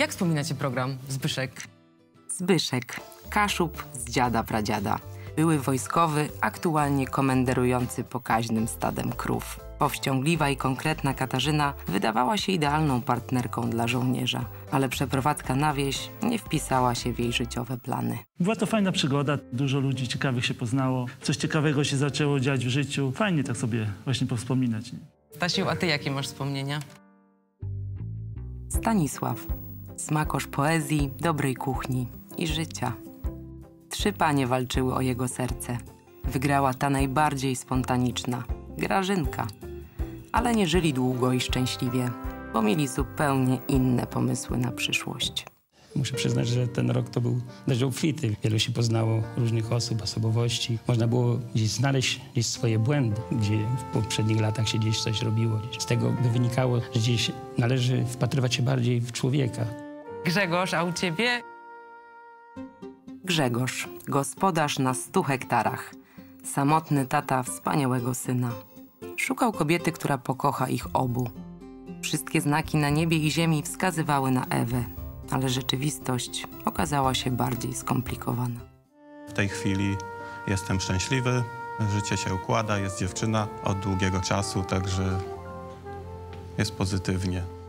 Jak wspominacie program Zbyszek? Zbyszek, Kaszub z dziada pradziada. Były wojskowy, aktualnie komenderujący pokaźnym stadem krów. Powściągliwa i konkretna Katarzyna wydawała się idealną partnerką dla żołnierza, ale przeprowadzka na wieś nie wpisała się w jej życiowe plany. Była to fajna przygoda, dużo ludzi ciekawych się poznało, coś ciekawego się zaczęło dziać w życiu. Fajnie tak sobie właśnie powspominać. Nie? Stasiu, a ty jakie masz wspomnienia? Stanisław, smakosz poezji, dobrej kuchni i życia. Trzy panie walczyły o jego serce. Wygrała ta najbardziej spontaniczna, Grażynka. Ale nie żyli długo i szczęśliwie, bo mieli zupełnie inne pomysły na przyszłość. Muszę przyznać, że ten rok to był dość obfity. Wielu się poznało różnych osób, osobowości. Można było gdzieś znaleźć gdzieś swoje błędy, gdzie w poprzednich latach się gdzieś coś robiło. Z tego by wynikało, że gdzieś należy wpatrywać się bardziej w człowieka. Grzegorz, a u ciebie? Grzegorz, gospodarz na stu hektarach. Samotny tata wspaniałego syna. Szukał kobiety, która pokocha ich obu. Wszystkie znaki na niebie i ziemi wskazywały na Ewę, ale rzeczywistość okazała się bardziej skomplikowana. W tej chwili jestem szczęśliwy, życie się układa, jest dziewczyna od długiego czasu, także jest pozytywnie.